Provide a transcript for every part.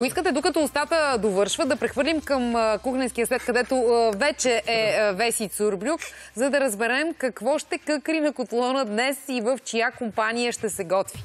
Ако искате, докато устата довършва, да прехвърлим към кухненския свет, където вече е Веси Цурблюк, за да разберем какво ще къкри на котлона днес и в чия компания ще се готви.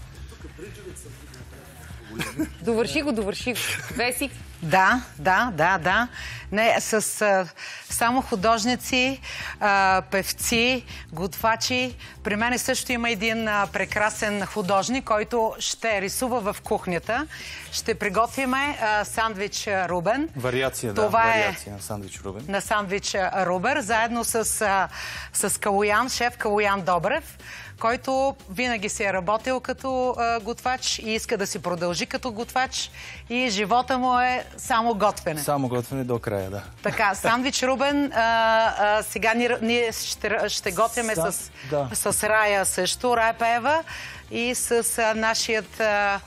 Довърши го, довърши го. Веси, Да, да, да, да. Не, с а, само художници, а, певци, готвачи. При мен също има един а, прекрасен художник, който ще рисува в кухнята. Ще приготвиме а, сандвич Рубен. Вариация, да. Това е Вариация на сандвич Рубен. на сандвич Рубер, заедно с, а, с Калуян, шеф Калуян Добрев, който винаги си е работил като а, готвач и иска да си продължи като готвач и живота му е само готвене. Само готвене до края, да. Така, сандвич Рубен, а, а, сега ние, ние ще, ще готвяме Са- с, да. с Рая също, Рая Пева и с а, нашият а,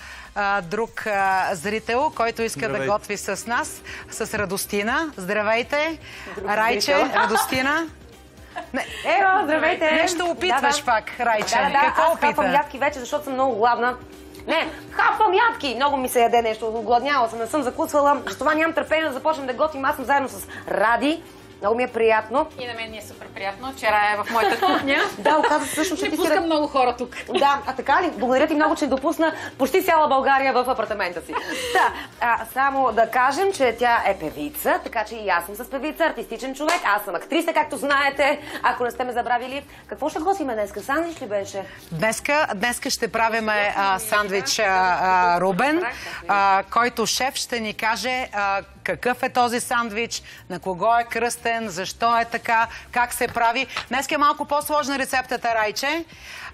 друг а, зрител, който иска да готви с нас, с Радостина. Здравейте! Райче, Радостина. Не, Ева, здравейте! Нещо опитваш да, да. пак, Райче. Да, да. Какво Аз опита? хапвам ядки вече, защото съм много гладна. Не, хапвам ядки! Много ми се яде нещо. Огладняла съм, не съм закусвала. Затова нямам търпение да започнем да готвим. Аз съм заедно с Ради. Много ми е приятно. И на мен ми е супер приятно. Вчера е в моята кухня. Да, оказа всъщност, че ти пускам много хора тук. Да, а така ли? Благодаря ти много, че допусна почти цяла България в апартамента си. Да, а, само да кажем, че тя е певица, така че и аз съм с певица, артистичен човек. Аз съм актриса, както знаете, ако не сте ме забравили. Какво ще готвим днес? Сандвич ли беше? Днеска, днеска ще правим а, сандвич а, а, Рубен, а, който шеф ще ни каже а, какъв е този сандвич, на кого е кръстен, защо е така, как се прави. Днеска е малко по-сложна рецептата, Райче.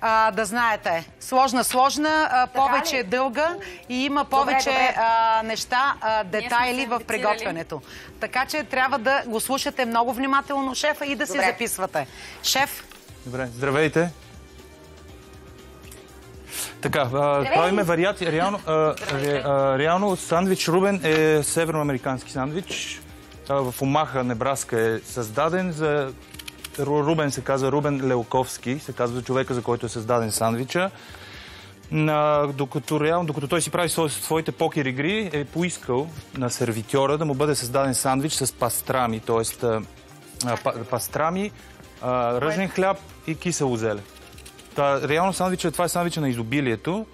А, да знаете, сложна, сложна, а, повече е дълга и има повече добре. А, неща, а, детайли в приготвянето. Така че трябва да го слушате много внимателно, шефа, и да си Добре. записвате. Шеф, Добре, здравейте. Така, правиме вариация. Реално, а, ре, а, реално сандвич Рубен е северноамерикански сандвич. А, в Омаха, Небраска е създаден за... Ру- Рубен се казва Рубен Леоковски, се казва човека, за който е създаден сандвича. На, докато, реално, докато той си прави сво- своите покер игри, е поискал на сервитьора да му бъде създаден сандвич с пастрами, т.е. пастрами, а, ръжен хляб и кисело зеле. Та, реално сандвича, това е сандвича на изобилието.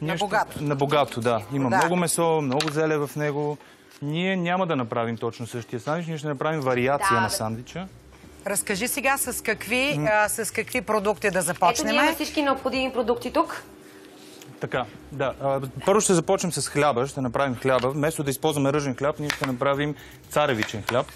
Ние ще- богато. На богато, да. Има Да. много месо, много зеле в него. Ние няма да направим точно същия сандвич, ние ще направим вариация Да, на сандвича. Разкажи сега с какви, а, с какви продукти да Ето започнем. ние имаме всички необходими продукти тук. Така, да. А, Първо ще започнем с хляба, ще направим хляба. Вместо да използваме ръжен хляб, ние ще направим царевичен хляб.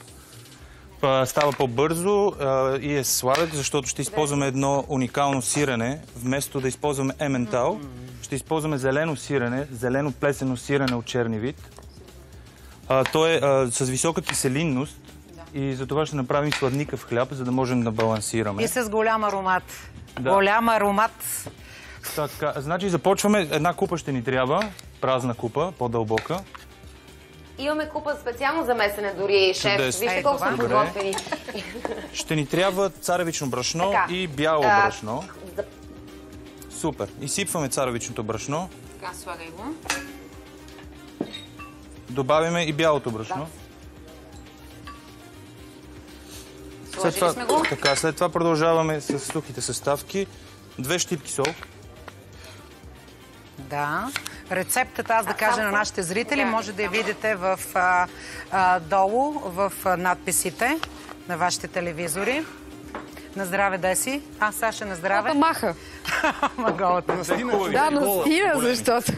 Става по-бързо и е сладък, защото ще използваме едно уникално сирене. Вместо да използваме ементал, ще използваме зелено сирене, зелено плесено сирене от черни вид. А, то е а, с висока киселинност и за това ще направим сладникъв хляб, за да можем да балансираме. И с голям аромат. Да. Голям аромат. Така, значи започваме. Една купа ще ни трябва, празна купа, по-дълбока. Имаме купа специално за месене дори, шеф. Вижте Ей, колко това. са подготвени. Ще ни трябва царевично брашно Така. и бяло А, брашно. Супер. Изсипваме царевичното брашно, Така, слагай го. добавяме и бялото брашно. Сложили сме го. така, след това продължаваме с сухите съставки. Две щипки сол. Да. Рецептата, аз да кажа на нашите зрители, може да я видите в, а, а, долу в надписите на вашите телевизори. На здраве, Деси. А, Саша, на здраве. Та маха. Маголата. Да, настина, защото.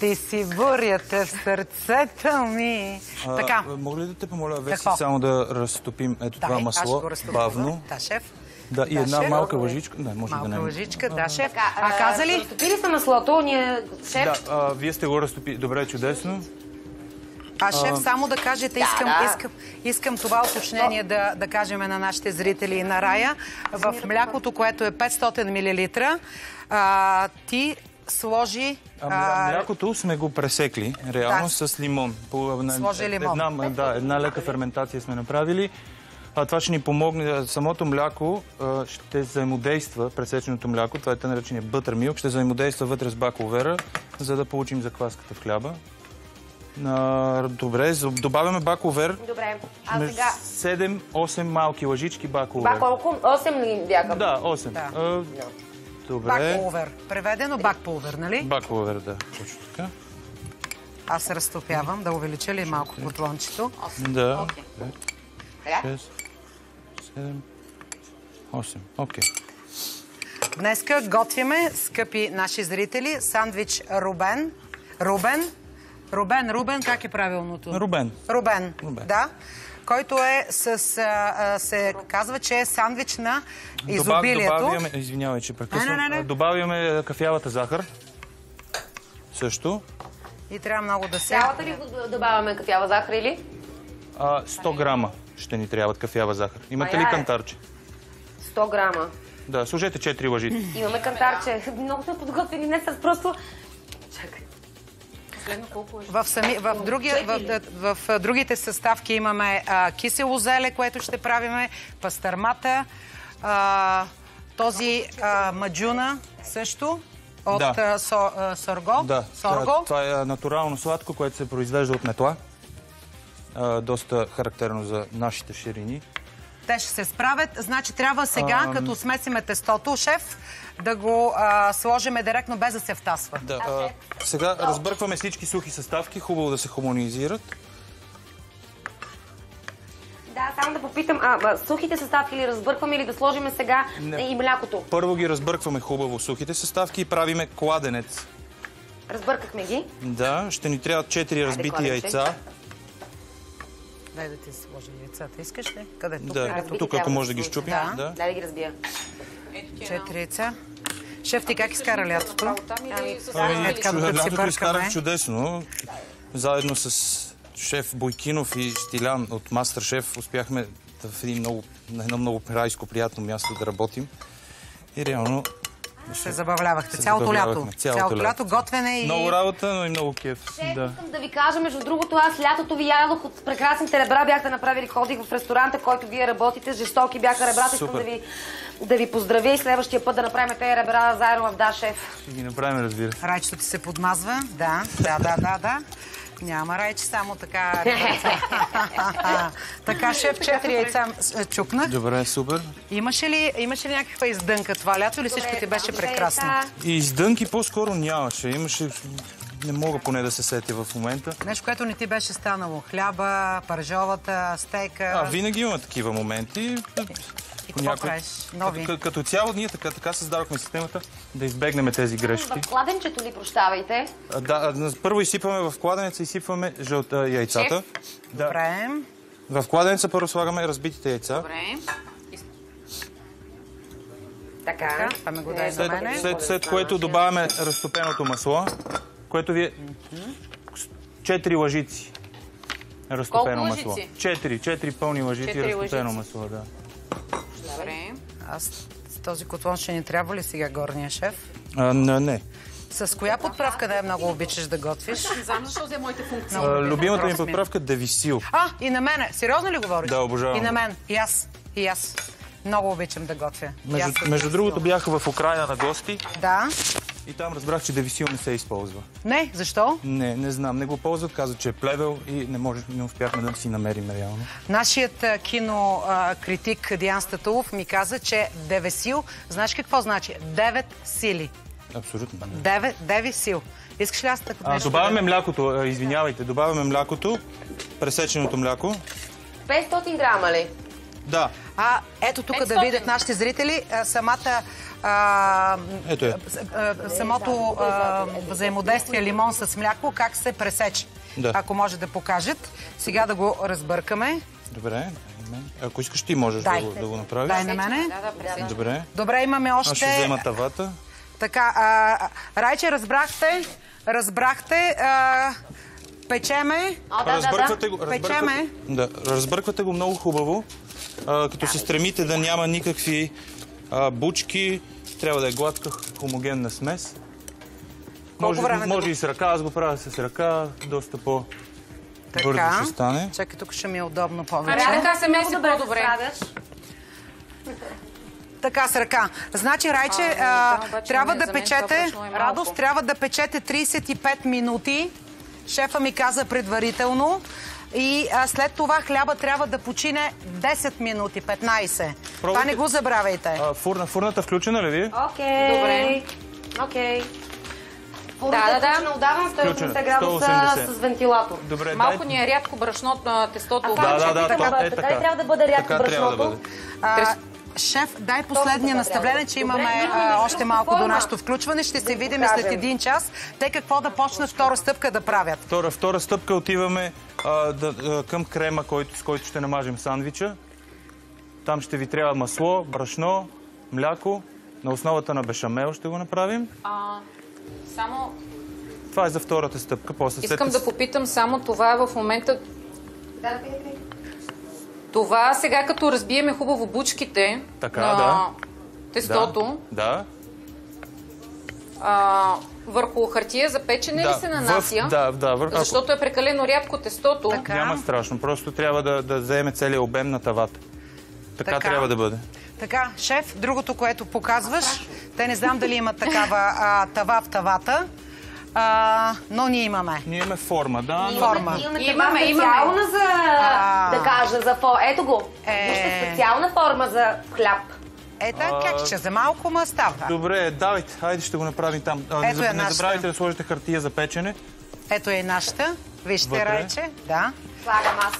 Ти си бурята в сърцето ми. А, Така. Мога ли да те помоля, Веси, само да разтопим ето това Давай, аз ще масло бавно. Да, шеф. Да, и Да, една шеф. малка лъжичка. Не, може Малка да не. лъжичка, да, шеф. Така, А каза ли? Разтопили сме маслото, ние... Шеф, Да, а, вие сте го разтопили. Добре, чудесно. А, шеф, само да кажете, искам, да. искам, искам това уточнение да, да кажем на нашите зрители и на Рая. В млякото, което е 500 мл, а, ти сложи... А, а, млякото сме го пресекли, реално, Да. с лимон. Сложи лимон. Една, да, една лека ферментация сме направили. А, това ще ни помогне. Самото мляко а, ще взаимодейства, пресеченото мляко, това е тъй наречения бътър милк, ще взаимодейства вътре с баковера, за да получим закваската в хляба. А, добре, добавяме баковер. Добре. А сега... 7-8 малки лъжички баковер. Ба колко? 8 ли бяха? Да, 8. Да. А, добре. Бак-пулвер. Преведено бак-пулвер, нали? Баковер, да. Точно така. Аз разтопявам, да увелича ли малко котлончето. Да. Така? 6, 7, 8. Окей. Днеска готвиме, скъпи наши зрители, сандвич Рубен. Рубен. Рубен, Рубен, как е правилното? Рубен. Рубен, Рубен. да. Който е с... А, се казва, че е сандвич на изобилието. Добавяме, извинявай, че прекъсвам. Не, не, не. Добавяме кафявата захар. Също. И трябва много да се... Цялата ли добавяме кафява захар или? А, 100 грама ще ни трябват кафява захар. Имате ли кантарче? 100 грама. Да, сложете 4 лъжици. Имаме кантарче. Много сме подготвени днес с просто... Чакай. Е? В, сами, в, другия, в, в, в другите съставки имаме а, кисело зеле, което ще правиме, пастърмата, а, този а, маджуна също от Да. а, со, а, сорго. Да, сорго. Това, това е натурално сладко, което се произвежда от метла. А, доста характерно за нашите ширини. Те ще се справят. Значи трябва сега, като смесиме тестото, шеф, да го а, сложиме директно без да се втасва. Да, а, сега разбъркваме всички сухи съставки, хубаво да се хомонизират. Да, само да попитам, а, а, сухите съставки ли разбъркваме или да сложим сега Не. и млякото? Първо ги разбъркваме хубаво сухите съставки и правиме кладенец. Разбъркахме ги. Да, ще ни трябват 4 разбити кладенче. яйца. Дай да ти сложа яйцата. Искаш ли? Къде? Тук Да, тук трябва ако да може да ги сложи. щупим. Да. Да. Дай да ги разбия. Четири яйца. Шеф, ти как изкара лятото? Или с Ами, Е, така, чу- лятото изкарах чудесно. Заедно с шеф Бойкинов и Стилян от Мастер Шеф успяхме да в един много, на едно много райско приятно място да работим. И реално Се забавлявахте. се Цялото лято. Цялото лято. Готвене и... Много работа, но и много кеф. Шеф, Да. искам да ви кажа, между другото, аз лятото ви ядох от прекрасните ребра, бяхте направили, ходих в ресторанта, който вие работите, жестоки бяха ребрата, искам да ви, да ви поздравя и следващия път да направим тези ребра заедно в Да, шеф. Ще ги направим, разбира се. Райчето ти се подмазва. Да, да, да, да, да. Няма райче, само така. така, шеф, четири яйца е, чукнах. Добре, супер. Имаше ли, имаше ли някаква издънка това лято или всичко ти беше прекрасно? И издънки по-скоро нямаше. Имаше... Не мога поне да се сетя в момента. Нещо, което не ти беше станало. Хляба, паржовата, стейка. А, винаги има такива моменти. И какво правиш? Нови. Като, като цяло ние така, така създадохме системата да избегнем тези грешки. В кладенчето ли, прощавайте? А, Да, а, първо изсипваме в кладенеца, изсипваме жълта яйцата. Да. Добре. В кладенеца първо слагаме разбитите яйца. Добре. Така. Това ме го дай След, мене. след, след което добавяме разтопеното масло, което ви е 4 лъжици. Разтопено Колко масло. лъжици? 4, 4 пълни лъжици разтопено лъжици. масло, да. Аз с този котлон ще ни трябва ли сега горния шеф? А, не, не. С коя подправка най-много обичаш да готвиш? Не знам защо взе моите функции. А, любимата ми е. подправка е Девисил. А, и на мене. Сериозно ли говориш? Да, обожавам И на мен. И аз. И аз. Много обичам да готвя. Между, между другото бях в Украина на гости Да. И там разбрах, че Девисил не се използва. Не, защо? Не, не знам, не го ползват, казват, че е плевел и не, може, не успяхме да си намерим реално. Нашият а, кино а, критик Диан Статулов ми каза, че Девесил, знаеш какво значи? Девет сили. Абсолютно. Девет, деви сил. Искаш ли аз така А, нещо добавяме да... млякото, извинявайте, добавяме млякото, пресеченото мляко. 500 грама ли? Да, А, ето тук да 500. видят нашите зрители самата а, ето е. самото а, взаимодействие лимон с мляко, как се пресече. Да. Ако може да покажат. Сега да го разбъркаме. Добре. Ако искаш ти можеш да, го, да го направиш. Дай на мене. Да, да. Добре. Добре, имаме Аз ще още... взема тавата. Така, а, Райче, разбрахте, разбрахте, а, печеме, А, да, да, разбърквате да. го. Печеме. Да, разбърквате го много хубаво. А, като се стремите да няма никакви а, бучки, трябва да е гладка, хомогенна смес. Може, да може и с ръка, аз го правя с ръка, доста по бързо ще стане. Чакай, тук ще ми е удобно повече. Ами така се меси по-добре. Така с ръка. Значи, Райче, А, а, да, обаче трябва да печете, е радост, трябва да печете 35 минути шефа ми каза предварително. И а, след това хляба трябва да почине 10 минути, 15. Това не го забравяйте. А, фурна, фурната включена ли ви? Окей. Добре. Окей. Да, да, да. Включена отдавна 180 Включена. градуса 180. с вентилатор. Добре, Малко дай- ни е рядко брашното на тестото. Това, Да, да, да, това е така така. и трябва да бъде рядко да брашното. Шеф, дай последния наставление, че Добре, имаме имаме а, още малко до нашето включване. Ще се видим след един час. Те какво да почнат втора стъпка да правят. Втора, втора стъпка отиваме а, да, а, към крема, който, с който ще намажем сандвича. Там ще ви трябва масло, брашно, мляко. На основата на бешамел ще го направим. А, само Това е за втората стъпка. После след искам да попитам само това в момента. Да, да, да. Това сега като разбиеме хубаво бучките Така, на да. тестото, Да. да. а, върху хартия за печене ли се нанася? В, да, да. Вър... Защото е прекалено рядко тестото. Така. Няма страшно. Просто трябва да, да вземе целият обем на тавата. Така, Така. трябва да бъде. Така, шеф, другото, което показваш, те не знам дали имат такава а, тава в тавата, а, но ние имаме. Ние имаме форма, да. но- Форма. Имаме, Имаме, специална за, А. да кажа, за фо. Ето го. Е. Вижте, специална форма за хляб. Е, така, как ще за малко ма става. Добре, давайте, хайде ще го направим там. А, не, Ето заб- е не забравяйте да сложите хартия за печене.Ето е и нашата. Вижте, Вътре. Райче. Да. Слагам аз.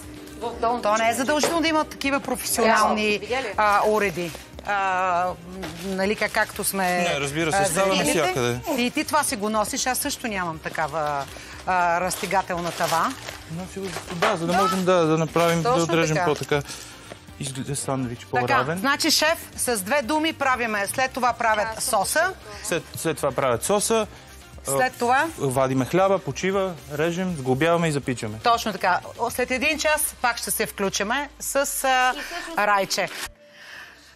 То не е задължително да има такива професионални а, уреди. А, нали, как, както сме Не, разбира се, ставаме всякъде. И ти това си го носиш, аз също нямам такава а, разтегателна тава. Го- Да, за да можем да, да направим, да Точно отрежем така. по-така. Изглежда сандвич Така, по-равен. значи шеф, с две думи правиме. След това правят соса, След, след това правят соса, след това вадиме хляба, почива, режем, сглобяваме и запичаме. Точно така. След един час пак ще се включиме с а, Райче.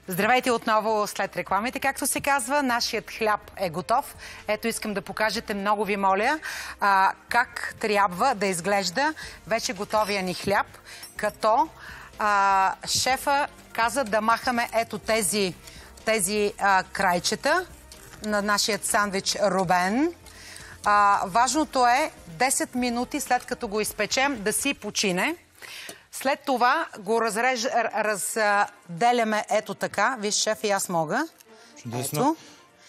Здравейте отново след рекламите. Както се казва, нашият хляб е готов. Ето искам да покажете, много ви моля, а, как трябва да изглежда вече готовия ни хляб, като а, шефа каза да махаме ето тези, тези а, крайчета на нашият сандвич Рубен. А, важното е 10 минути след като го изпечем да си почине. След това го разреж, разделяме ето така. Виж, шеф, и аз мога. Чудесно. Ето.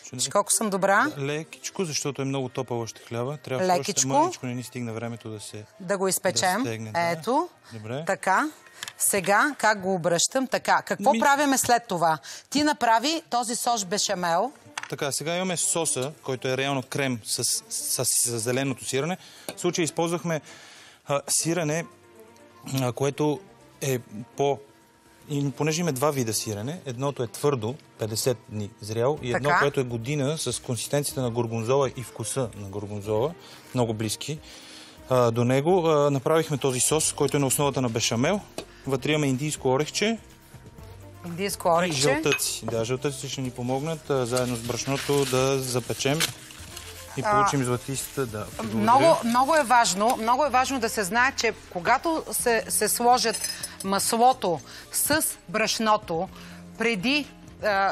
Чудесно. колко съм добра. Лекичко, защото е много топъл още хляба. Трябва Лекичко. просто мъничко не ни стигна времето да се... Да го изпечем. Да стегне, да. ето. Добре. Така. Сега, как го обръщам? Така. Какво Ми- правиме след това? Ти направи този сош бешамел. Така, сега имаме соса, който е реално крем с, с, с зеленото сирене. В случая използвахме а, сирене, което е по... И понеже има два вида сирене, едното е твърдо, 50 дни зрял, и едно, Така. което е година с консистенцията на горгонзола и вкуса на горгонзола, много близки а, до него. А, направихме този сос, който е на основата на бешамел. Вътре имаме индийско орехче, Индийско и орехче. жълтъци. Да, жълтъци ще ни помогнат а, заедно с брашното да запечем и получим златиста. Да, благодаря. Много, много е важно, много е важно да се знае, че когато се, се сложат маслото с брашното преди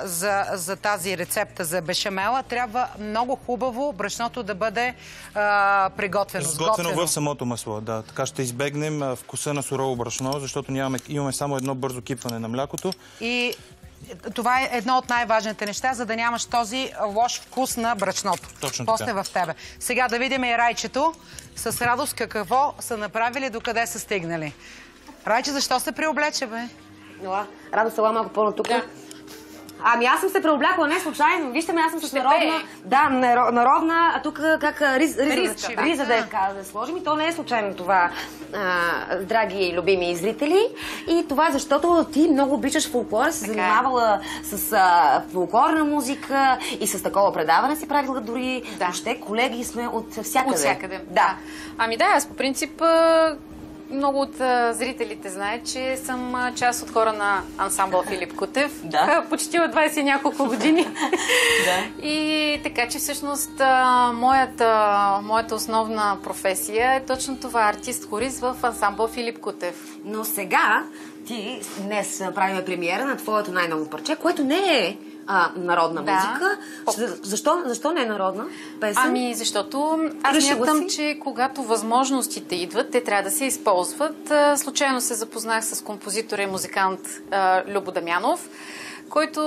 за, за тази рецепта за бешамела, трябва много хубаво брашното да бъде а, приготвено. Сготвено в самото масло, да. Така ще избегнем вкуса на сурово брашно, защото нямаме, имаме само едно бързо кипване на млякото. И това е едно от най-важните неща, за да нямаш този лош вкус на брашното. Точно После така. в тебе. Сега да видим и Райчето с радост какво са направили, докъде са стигнали. Райче, защо се преоблече, бе? Ела, Радо села малко по тук. Ами аз съм се преоблякла не случайно. Вижте ме, аз съм с народна... Да, наро- народна, а тук как а, риз, риза, да, риза да, така, да сложим. И то не е случайно това, а, драги и любими зрители. И това защото ти много обичаш фолклора, си Така е. занимавала с а, фолклорна музика и с такова предаване си правила дори. Да. Въобще колеги сме от всякъде. От всякъде. Да. Ами да, аз по принцип много от а, зрителите знаят, че съм а, част от хора на ансамбъл Филип Кутев. Да. А, Почти от 20 и няколко години. Да. И така че всъщност а, моята, моята основна професия е точно това артист-хорист в ансамбъл Филип Кутев. Но сега ти днес правим премиера на твоето най-ново парче, което не е а, народна Да. музика. Поп. Защо, защо не е народна песен? Ами, защото аз си? че когато възможностите идват, те трябва да се използват. Случайно се запознах с композитора и музикант Любо Дамянов, който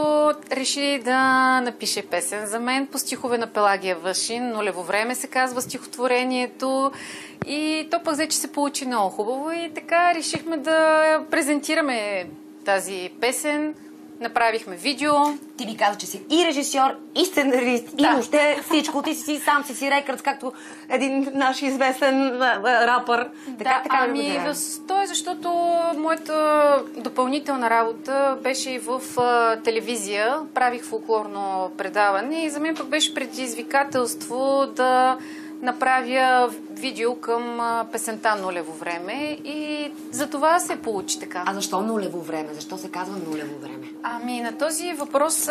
реши да напише песен за мен по стихове на Пелагия Въшин. Нулево време се казва стихотворението. И то пък взе, че се получи много хубаво и така решихме да презентираме тази песен. Направихме видео. Ти ми каза, че си и режисьор, и сценарист, и Да. въобще всичко. Ти си сам си си рекърд, както един наш известен рапър. Така, така да го ами, кажем. въз- то е защото моята допълнителна работа беше и в а, телевизия. Правих фолклорно предаване и за мен пък беше предизвикателство да направя видео към песента Нулево време и за това се получи така. А защо нулево време? Защо се казва нулево време? Ами на този въпрос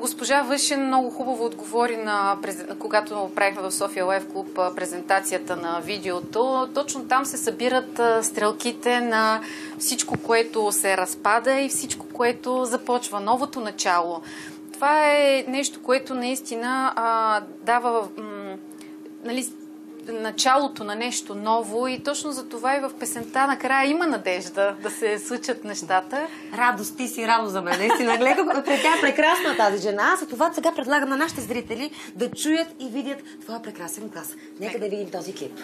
госпожа Въшен много хубаво отговори на, когато правихме в София Лайв Клуб презентацията на видеото. Точно там се събират стрелките на всичко, което се разпада и всичко, което започва новото начало. Това е нещо, което наистина а, дава м- нали, началото на нещо ново и точно за това и в песента накрая има надежда да се случат нещата. Радост, ти си радост за мен. Наистина, гледай, колко- тя е прекрасна тази жена. За това сега предлагам на нашите зрители да чуят и видят твоя прекрасен глас. Нека да видим този клип.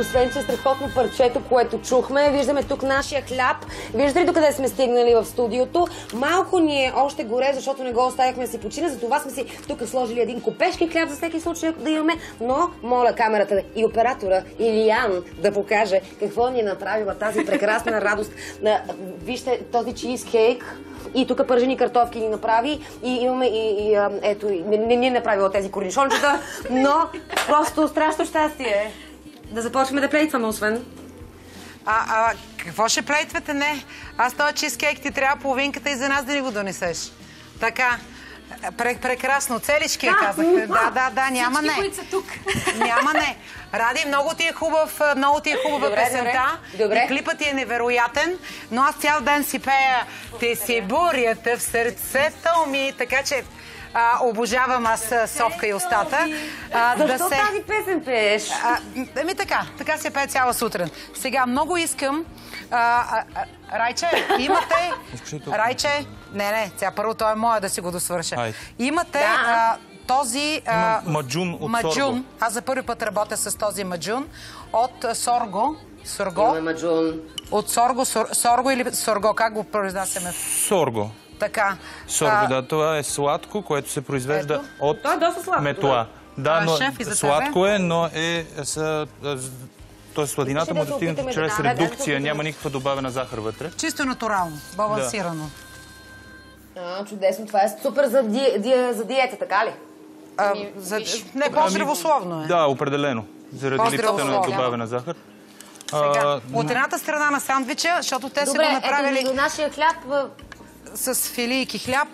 Освен, че е страхотно парчето, което чухме, виждаме тук нашия хляб. Виждате ли докъде сме стигнали в студиото? Малко ни е още горе, защото не го оставихме да си почина, затова сме си тук сложили един копешки хляб за всеки случай да имаме. Но, моля камерата и оператора Илиян да покаже какво ни е направила тази прекрасна радост. Вижте този чизкейк. И тук пържени картофки ни направи. И имаме и, и ето, не, не ни е направила тези корнишончета, но просто страшно щастие. Да започваме да плейтваме, освен. А, а какво ще плейтвате? Не. Аз този чизкейк ти трябва половинката и за нас да ни го донесеш. Така. Пре, прекрасно. Целички я Да, казахте. Да, да, да, няма Всички, не. които са тук. Няма не. Ради, много ти е хубав, много ти е хубава Добре, песента. добре. Добре. И клипът ти е невероятен, но аз цял ден си пея Ти си бурята в сърцето ми, така че а, обожавам аз Совка и устата. А, Защо тази песен пееш? а, еми така, така се пее цяла сутрин. Сега много искам. А, а, а, Райче, имате. Райче, не, не, сега първо той е моя да си го досвърша. Имате Да. а, този. А, маджун от маджун. сорго. Аз за първи път работя с този маджун от Сорго. Сорго. Имаме маджун. От Сорго, сор, Сорго или Сорго, как го произнасяме? Сорго. Така. Сорго, А, да, това е сладко, което се произвежда Ето. от е доста сладко, метла. Да, А, но сладко е, но е с... Т.е. сладината му достигна да- чрез да, редукция, няма никаква добавена захар вътре. Чисто натурално, балансирано. А, чудесно. Това е супер за, ди, ди, за диета, така ли? А, Ами, за, не, по-здравословно е. Да, определено. Заради липсата на добавена захар. Сега, А, от едната страна на сандвича, защото те са Добре, го направили... ето до нашия хляб. С филийки хляб.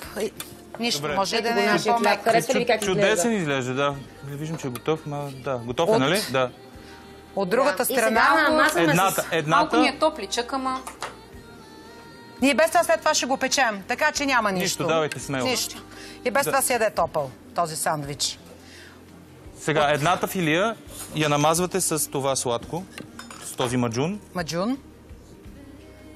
Нищо, Добре. може да не е по-мек. Ли как? Чудесен изглежда, да. Виждам, че е готов. Ма, да, готов е, От- нали? Да. От другата И сега страна, намазваме Едната, с... Малко ни едната... е топличък, ама ние без това след това ще го печем, така че няма нищо. Нищо, давайте смело. Нищо. И без това си яде топъл, този сандвич. Сега, едната филия я намазвате с това сладко, с този маджун. Маджун.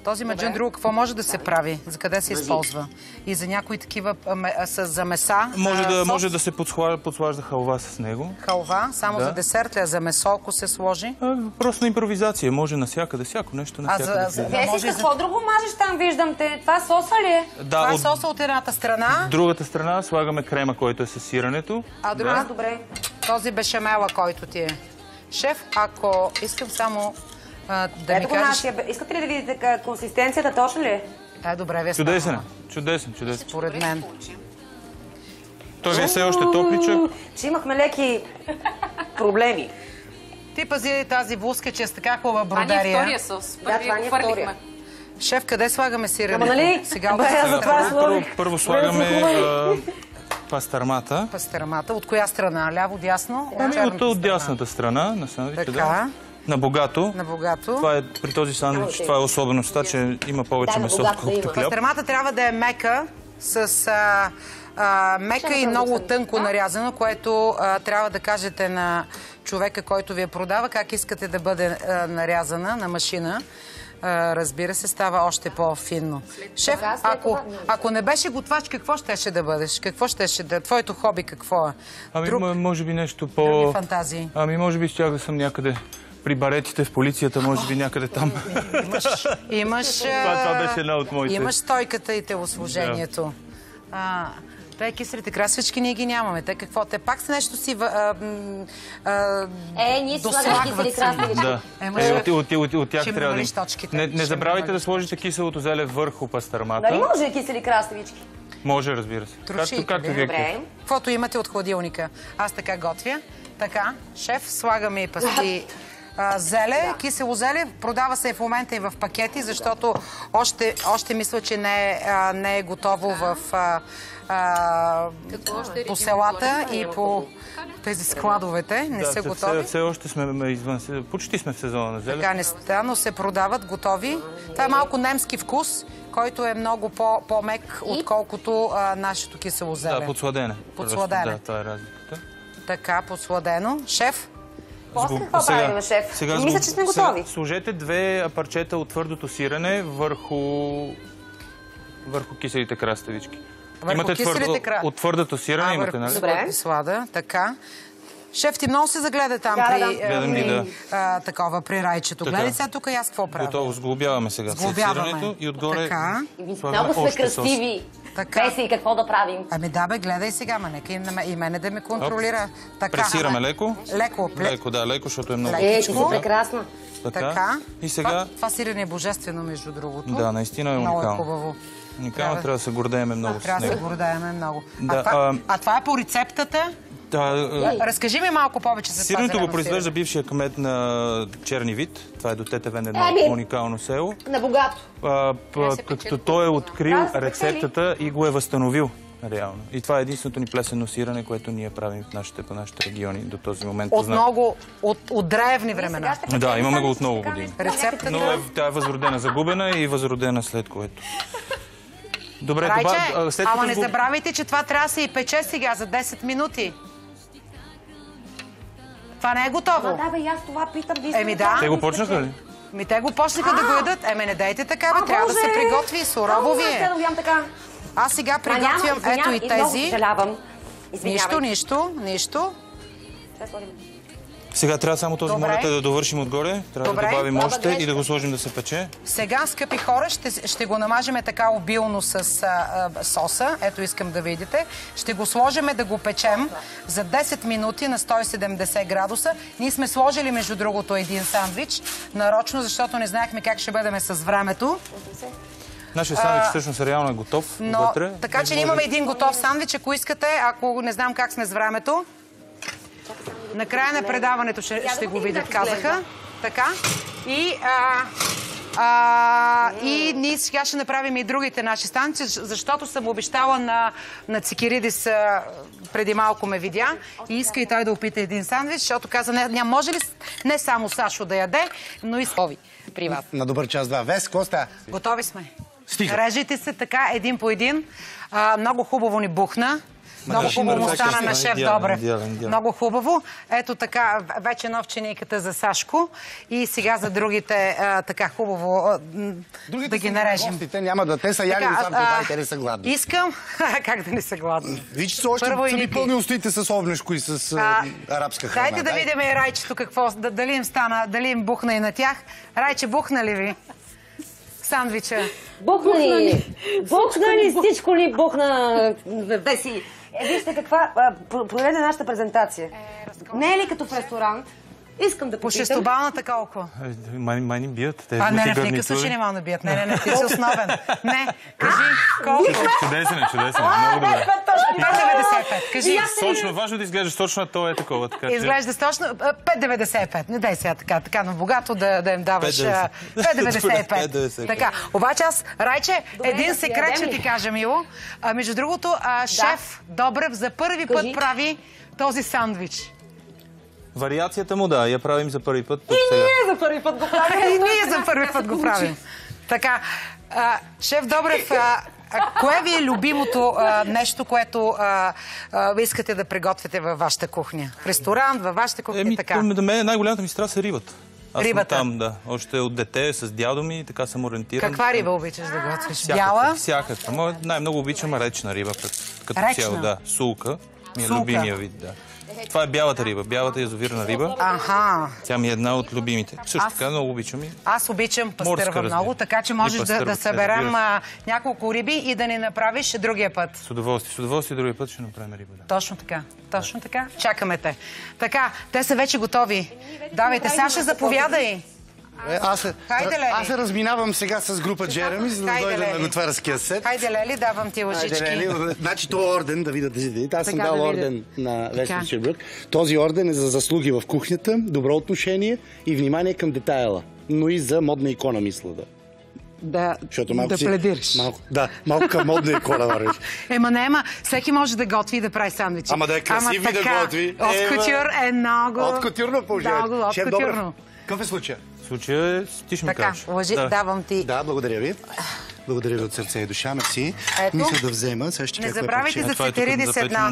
Този маджун друго какво може да се прави? За къде се използва? И за някои такива а, а, с, за меса? Може а, да, сос, може да се подсла- подслажда халва с него. Халва, само Да. за десерт ли, а за месо, ако се сложи? А, Просто на импровизация. Може навсякъде, всяко нещо А навсякъде. за, за, Вие може си за... какво друго мажеш там, виждам те? Това соса ли е? Да, Това е от соса от едната страна, другата страна слагаме крема, който е с сирането. а друга, А, добре. този бешамела, който ти е. Шеф, ако искам само а, да ми Ето го кажеш... нашия. Искате ли да видите консистенцията точно ли? е? Е, добре, вие Чудесен е. Чудесен, чудесен. Според мен. Той ви е все още топличък. Че имахме леки проблеми. Ти пази тази вузка, че е с така хубава това ни е втория сос. Да, Първи това ни го е хвърлихме. Шеф, къде слагаме сиренето? Ама нали? Сега Сега, това първо, първо, слагаме а, пастърмата. пастерамата. От коя страна? Ляво, дясно? Ами от, от дясната страна на сандвича, Така. да. На богато. На богато. Това е при този сандвич, това е особеността, че има повече Да, месо, отколкото хляб. Пастерамата трябва да е мека, с а, а, мека и го много тънко нарязано, което а, трябва да кажете на човека, който ви я продава, как искате да бъде а, нарязана на машина. А, разбира се, става още по-финно. Шеф, ако, ако не беше готвач, какво щеше да бъдеш? Какво щеше да... Твоето хоби какво е? Ами, Друг- може би нещо Други по... фантазии. Ами, може би щях да съм някъде при баретите в полицията, може би някъде там. Имаш, имаш, Това- беше една от моите. Имаш стойката и телосложението. А, те киселите красвички ние ги нямаме. Те какво? Те пак с нещо си... А, Е, ние си слагаме кисели се. краставички. Да. Е, Е, може- от, от, от, от тях трябва да... Не, не забравяйте да сложите киселото зеле върху пастърмата. Нали може кисели краставички? Може, разбира се. Както, както Добре. Каквото имате от хладилника. Аз така готвя. Така, шеф, слагаме и пасти а, зеле, кисело зеле. Продава се в момента и в пакети, защото още, още мисля, че не е, а, не е готово в, а, а, по селата и по тези складовете. Не Да, са готови. Все, все още сме извън... Почти сме в сезона на зеле. Така не ста, но се продават готови. Това е малко немски вкус, който е много по- по-мек, отколкото а, нашето кисело зеле. Да, подсладене. Подсладене. Да, това е разликата. Така, подсладено. Шеф, После какво правим, шеф? сега Мисля, че сме сега готови. Сложете две парчета от твърдото сирене върху, върху киселите краставички. Върху киселите кра- От твърдото сирене а, имате, нали? Добре. слада, така. Шеф, ти много се загледа там Да, при, да, да. а, Гледам ги, при, да. а, такова, при райчето. Гледай сега тук и аз какво правя. Готово, сглобяваме сега Сглобяваме. и отгоре Така. слагаме Много сме красиви. Така. Беси, какво да правим? Ами да, бе, гледай сега, ма нека и, мене да ме контролира. Така. Пресираме леко. Леко, пле... Леко, да, леко, защото е много Е, прекрасна. Така. Така. И сега... Това, това сирене е божествено, между другото. Да, наистина е Много е уникално. хубаво. Уникално, трябва да се гордееме много с Трябва да се него. гордаеме много. Да, а, това, а- а това е по рецептата. Да, е, Разкажи ми малко повече за това Сиренето го произвежда бившия кмет на Черни вид. Това е до Тетевен едно Еми. уникално село. На богато. А, като той е открил рецептата и го е възстановил. Реално. И това е единственото ни плесено сирене, което ние правим в нашите, по нашите региони до този момент. От много, от, от древни времена. Да, имаме го от много години. Рецептата Но е, тя е възродена загубена и възродена след което. Добре, Райче, доба- а, след ама не забравяйте, че това трябва да се и пече сега за 10 минути. Това не е готово. Да, бе, аз това питам. Еми да. Те го почнаха ли? Ми те го почнаха да го ядат. Еме не дайте така, бе, А, трябва да се приготви. Сурово ви е. Аз сега приготвям ето и тези. Извинявай. Нищо, нищо, нищо. Ще сложим. Сега трябва само този Добре. да довършим отгоре. Трябва Добре. да добавим Баба още и да го сложим да се пече. Сега, скъпи хора, ще, ще го намажеме така обилно с а, а, соса. Ето искам да видите. Ще го сложиме да го печем за 10 минути на 170 градуса. Ние сме сложили, между другото, един сандвич. Нарочно, защото не знаехме как ще бъдем с времето. Нашия сандвич всъщност реално е готов Но, вътре. така че имаме един готов сандвич, ако искате, ако не знам как сме с времето. На края на предаването ще, ще го видят, казаха. Така. И а, А, и ние сега ще направим и другите наши станции, защото съм обещала на, на Цикиридис преди малко ме видя и иска и той да опита един сандвич, защото каза, не, не може ли не само Сашо да яде, но и Слови при вас. На добър час два. Вес, Коста. Готови сме. Стига. Режете се така, един по един. А, много хубаво ни бухна. Много хубаво стана на шеф Добрев. идеален. Много хубаво. Ето така, вече новчениката за Сашко. И сега за другите така хубаво да ги нарежем. Гостите няма да... Те са яли сам това те не са гладни. Искам... как да не са гладни? Виж, че още са ми пълни устите с овнешко и с арабска храна. Дайте да видим и Райчето какво, да, дали им стана, дали им бухна и на тях. Райче, бухна ли ви? Сандвича. Бухна ни! Бухна ни, всичко ни бухна. Веси. Е, вижте каква... Проведе нашата презентация. Не е ли като в ресторант? Искам да По попитам. шестобалната колко? Е, Май, май ни бият. Те А, не, не, в никакъв случай не могат да бият. Не, не, не, ти си основен. Не, кажи колко? Чудесен е, чудесен е. Много добре. 5,95. Кажи. Точно, важно да изглеждаш точно, то е такова. Така, че- Изглежда точно а, 5,95. Не дай сега така, така на богато да, да им даваш 5,90. а, 5,95. 5,95. Така, обаче аз, Райче, един секрет ще ти кажа, Мило. А, между другото, а, шеф Добрев за първи път прави този сандвич. Вариацията му, да, я правим за първи път. тук сега. Ние за първи път го правим. И ние за първи път го правим. Така, а, шеф Добрев, а, а, кое ви е любимото а, нещо, което а, искате да приготвите във вашата кухня? В ресторант, във вашата кухня Еми, така? да мен най-голямата ми страст е рибата. Аз Рибата. съм там, да. Още от дете с дядо ми, така съм ориентиран. Каква риба обичаш да готвиш? Всякаква, Бяла? Всякаква. Най-много обичам речна риба, като, като цяло, да. Сулка. Ми е Сулка. любимия вид, да. Това е бялата риба, бялата язовирна риба. Аха. Тя ми е една от любимите. Също така много обичам и Аз обичам пастърва много, така че можеш да, да съберем а, няколко риби и да ни направиш другия път. с удоволствие. С удоволствие другия път ще направим риба, да. Точно така. Точно така. Чакаме те. Така, те са вече готови. Давайте, Саша, заповядай. Е, аз, се, Хайде, Лели. аз се разминавам сега с група Джереми, за да Хайде, дойда Лели. на готварския сет. Хайде, Лели, давам ти Хайде, лъжички. Лели. Значи то е орден, да видят да видите. Аз съм дал да орден на. Вестник Шебрук. Този орден е за заслуги в кухнята, добро отношение и внимание към детайла. Но и за модна икона, мисля да. Да, Защото малко да си, пледираш. Малко, да, малко към модна икона вървиш. Ема не, ема всеки може да готви и да прави сандвичи. Ама да е красив и да така, готви. От кутюр е много... От кутюрно положението. Много, от Шеф Добрев, кутюрно. Какъв е случая? В случая е, ти ще ми Така, кажеш. лъжи, давам ти. Да, благодаря ви. Благодаря ви от сърце и душа, мерси. Ето. Мисля да взема. Сега ще Не забравяйте за е цитеридис една,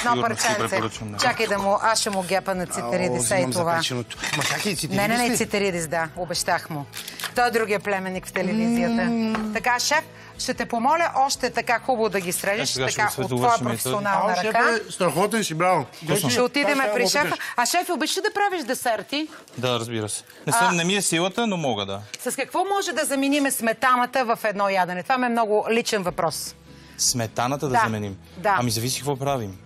едно парченце. да. Чакай да му, аз ще му гепа на цитеридиса и това. запеченото. Ма чакай, цитеридис Не, не, не, цитеридис, да, обещах му. Той е другия племенник в телевизията. Така, шеф, ще те помоля още така хубаво да ги срежеш, ще така от твоя професионална А, ръка. е страхотен си, браво. Ще отидеме при шефа. А шеф, обичаш ли да правиш десерти? Да, разбира се. Не, съм, не ми е силата, но мога да. С какво може да замениме сметаната в едно ядене? Това ми е много личен въпрос. Сметаната да, Да, заменим. да. Ами зависи какво правим.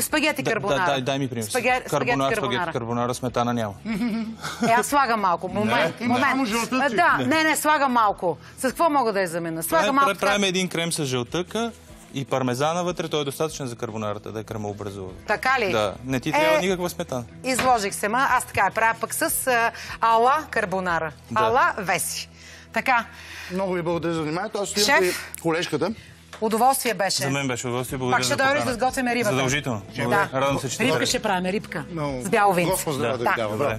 Спагети карбонара. Да, дай, дай ми пример. Спаге- спагети карбонара, карбонара. спагети карбонара, сметана няма. Е, аз слагам малко. Момент, Не, момент. А, Да, не, не, слагам малко. С какво мога да я замена? Слагам малко. правим един крем с жълтъка и пармезана вътре, той е достатъчен за карбонарата, да е кремообразува. Така ли? Да, не ти Е, трябва никаква сметана. Изложих се, ма аз така я правя пък с а, ала карбонара. Да. Ала веси. Така, Много ви благодаря за вниманието. Аз стоям Шеф. колежката. Удоволствие беше. За мен беше удоволствие. Благодаря Пак ще за дойдеш да сготвяме рибата. Задължително. Да. Радвам се, че Рибка ще правим, рибка. С бял винце. Добре.